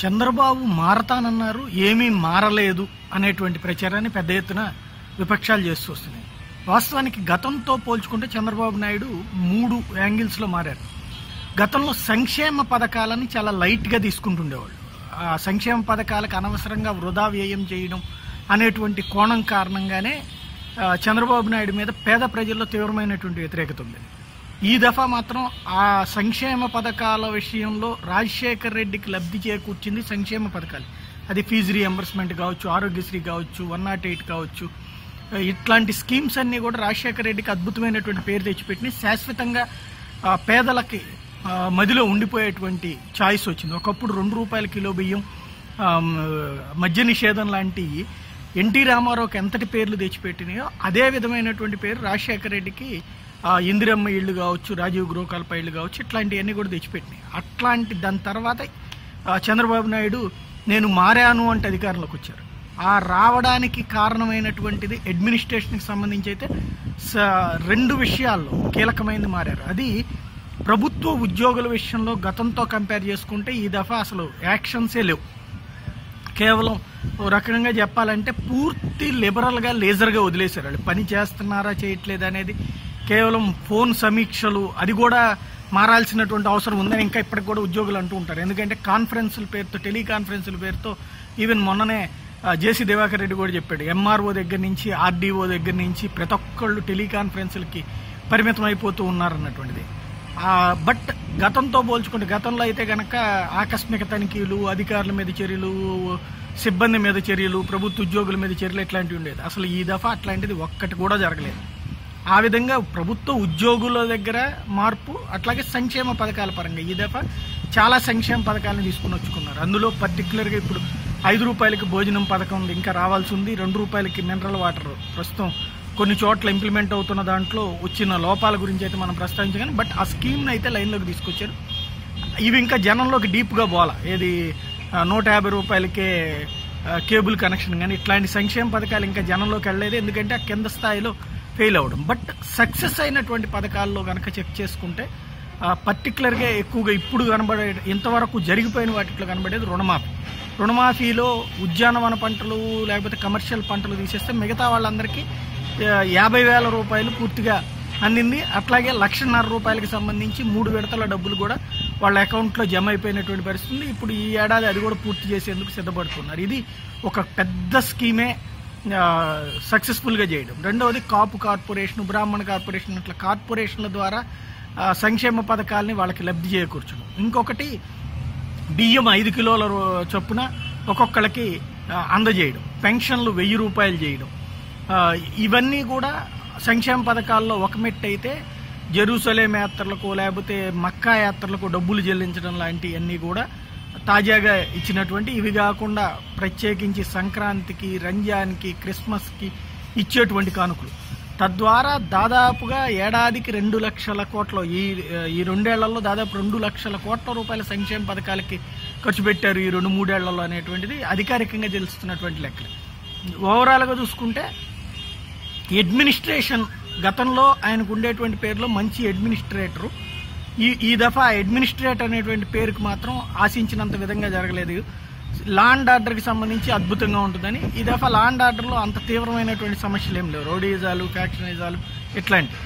చంద్రబాబు మారతానన్నారు ఏమీ మారలేదు అనేటువంటి ప్రచారాన్ని పెద్ద ఎత్తున విపక్షాలు చేస్తూ వస్తున్నాయి. వాస్తవానికి గతంతో పోల్చుకుంటే చంద్రబాబు నాయుడు మూడు యాంగిల్స్లో మారారు. గతంలో సంక్షేమ పథకాలని చాలా లైట్గా తీసుకుంటుండేవాళ్ళు. ఆ సంక్షేమ పథకాలకు అనవసరంగా వృధా వ్యయం చేయడం అనేటువంటి కోణం కారణంగానే చంద్రబాబు నాయుడు మీద పేద ప్రజల్లో తీవ్రమైనటువంటి వ్యతిరేకత ఉంది ఈ దఫా మాత్రం ఆ సంక్షేమ పథకాల విషయంలో రాజశేఖర్ రెడ్డికి లబ్ధి చేకూర్చింది సంక్షేమ పథకాలు. అది ఫీజు రియంబర్స్మెంట్ కావచ్చు ఆరోగ్యశ్రీ కావచ్చు వన్ నాట్ ఎయిట్ కావచ్చు. ఇట్లాంటి స్కీమ్స్ అన్నీ కూడా రాజశేఖర్ రెడ్డికి అద్భుతమైనటువంటి పేరు తెచ్చిపెట్టి శాశ్వతంగా పేదలకి మదిలో ఉండిపోయేటువంటి చాయిస్ వచ్చింది. ఒకప్పుడు రెండు రూపాయల కిలో బియ్యం మద్య నిషేధం లాంటి ఎన్టీ రామారావుకి ఎంతటి పేర్లు తెచ్చిపెట్టినాయో అదే విధమైనటువంటి పేరు రాజశేఖర రెడ్డికి ఇందిరమ్మ ఇళ్ళు కావచ్చు రాజీవ్ గృహకల్ప ఇళ్ళు కావచ్చు ఇట్లాంటివన్నీ కూడా తెచ్చిపెట్టినాయి. అట్లాంటి దాని తర్వాత చంద్రబాబు నాయుడు నేను మారాను అంటే అధికారంలోకి వచ్చారు. ఆ రావడానికి కారణమైనటువంటిది అడ్మినిస్ట్రేషన్కి సంబంధించి అయితే స- రెండు విషయాల్లో కీలకమైనది మారారు. అది ప్రభుత్వ ఉద్యోగుల విషయంలో గతంతో కంపేర్ చేసుకుంటే ఈ దఫా అసలు యాక్షన్సే లేవు. కేవలం ఓ రకంగా చెప్పాలంటే పూర్తి లిబరల్గా లేజర్గా వదిలేశారు వాళ్ళు. పని చేస్తున్నారా చేయట్లేదు అనేది కేవలం ఫోన్ సమీక్షలు అది కూడా మారాల్సినటువంటి అవసరం ఉందని ఇంకా ఇప్పటికి కూడా ఉద్యోగులు అంటూ ఉంటారు. ఎందుకంటే కాన్ఫరెన్సుల పేరుతో టెలికాన్ఫరెన్సుల పేరుతో ఈవెన్ మొన్ననే జేసీ దివాకర్ రెడ్డి కూడా చెప్పాడు ఎంఆర్ఓ దగ్గర నుంచి ఆర్డీఓ దగ్గర నుంచి ప్రతి ఒక్కళ్ళు టెలికాన్ఫరెన్సులకి పరిమితం అయిపోతూ ఉన్నారన్నటువంటిది. బట్ గతంతో పోల్చుకుంటే గతంలో అయితే కనుక ఆకస్మిక తనిఖీలు అధికారుల మీద చర్యలు సిబ్బంది మీద చర్యలు ప్రభుత్వ ఉద్యోగుల మీద చర్యలు ఇట్లాంటివి ఉండేది అసలు ఈ దఫా అట్లాంటిది ఒక్కటి కూడా జరగలేదు. ఆ విధంగా ప్రభుత్వ ఉద్యోగుల దగ్గర మార్పు అట్లాగే సంక్షేమ పథకాల పరంగా ఈ దఫా చాలా సంక్షేమ పథకాలను తీసుకుని వచ్చుకున్నారు. అందులో పర్టికులర్గా ఇప్పుడు ఐదు రూపాయలకి భోజనం పథకం ఉంది ఇంకా రావాల్సి ఉంది. రెండు రూపాయలకి మినరల్ వాటర్ ప్రస్తుతం కొన్ని చోట్ల ఇంప్లిమెంట్ అవుతున్న దాంట్లో వచ్చిన లోపాల గురించి అయితే మనం ప్రస్తావించగానే బట్ ఆ స్కీమ్ని అయితే లైన్లోకి తీసుకొచ్చారు. ఇవి ఇంకా జనంలోకి డీప్గా పోవాల? ఏది నూట యాభై రూపాయలకే కేబుల్ కనెక్షన్ కానీ ఇట్లాంటి సంక్షేమ పథకాలు ఇంకా జనంలోకి వెళ్ళలేదు. ఎందుకంటే ఆ కింద స్థాయిలో ఫెయిల్ అవ్వడం. బట్ సక్సెస్ అయినటువంటి పథకాల్లో కనుక చెక్ చేసుకుంటే పర్టికులర్గా ఎక్కువగా ఇప్పుడు కనబడే ఇంతవరకు జరిగిపోయిన వాటిలో కనబడేది రుణమాఫీ. రుణమాఫీలో ఉద్యానవన పంటలు లేకపోతే కమర్షియల్ పంటలు తీసేస్తే మిగతా వాళ్ళందరికీ యాభై వేల రూపాయలు పూర్తిగా అందింది. అట్లాగే లక్షన్నర రూపాయలకి సంబంధించి మూడు విడతల డబ్బులు కూడా వాళ్ళ అకౌంట్లో జమ అయిపోయినటువంటి పరిస్థితి ఇప్పుడు ఈ ఏడాది అది కూడా పూర్తి చేసేందుకు సిద్ధపడుతున్నారు. ఇది ఒక పెద్ద స్కీమే. సక్సెస్ఫుల్గా చేయడం. రెండవది కాపు కార్పొరేషన్ బ్రాహ్మణ కార్పొరేషన్ ఇట్లా కార్పొరేషన్ల ద్వారా సంక్షేమ పథకాలని వాళ్ళకి లబ్ధి చేకూర్చడం. ఇంకొకటి బియ్యం ఐదు కిలోల చొప్పున ఒక్కొక్కళ్ళకి అందజేయడం. పెన్షన్లు వెయ్యి రూపాయలు చేయడం. ఇవన్నీ కూడా సంక్షేమ పథకాల్లో ఒక మెట్టు అయితే జెరూసలేం యాత్రలకు లేకపోతే మక్కా యాత్రలకు డబ్బులు చెల్లించడం లాంటివన్నీ కూడా తాజాగా ఇచ్చినటువంటి ఇవి కాకుండా ప్రత్యేకించి సంక్రాంతికి రంజాన్కి క్రిస్మస్కి ఇచ్చేటువంటి కానుకలు. తద్వారా దాదాపుగా ఏడాదికి రెండు లక్షల కోట్ల ఈ ఈ రెండేళ్ళలో దాదాపు రెండు లక్షల కోట్ల రూపాయల సంక్షేమ పథకాలకి ఖర్చు పెట్టారు ఈ రెండు మూడేళ్ళలో అనేటువంటిది అధికారికంగా తెలుస్తున్నటువంటి లెక్కలు ఓవరాల్గా చూసుకుంటే అడ్మినిస్ట్రేషన్ గతంలో ఆయనకు ఉండేటువంటి పేరులో మంచి అడ్మినిస్ట్రేటరు ఈ ఈ దఫా అడ్మినిస్ట్రేట్ అనేటువంటి పేరుకు మాత్రం ఆశించినంత విధంగా జరగలేదు. లా అండ్ ఆర్డర్కి సంబంధించి అద్భుతంగా ఉంటుందని ఈ దఫా లా అండ్ ఆర్డర్లో అంత తీవ్రమైనటువంటి సమస్యలు ఏం లేవు. రోడీజాలు ఫ్యాక్షనిజాలు ఇట్లాంటి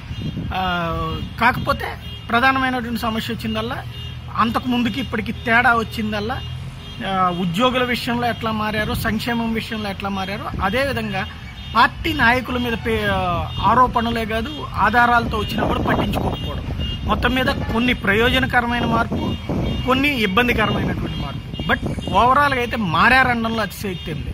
కాకపోతే ప్రధానమైనటువంటి సమస్య వచ్చిందల్లా అంతకు ముందుకి ఇప్పటికి తేడా వచ్చిందల్లా ఉద్యోగుల విషయంలో ఎట్లా మారారో సంక్షేమం విషయంలో ఎట్లా మారారో అదేవిధంగా పార్టీ నాయకుల మీద పే ఆరోపణలే కాదు ఆధారాలతో వచ్చినా కూడా పట్టించుకోకపోవడం. మొత్తం మీద కొన్ని ప్రయోజనకరమైన మార్పు కొన్ని ఇబ్బందికరమైనటువంటి మార్పు. బట్ ఓవరాల్గా అయితే మారారనడంలో అతిశయక్తి ఉంది.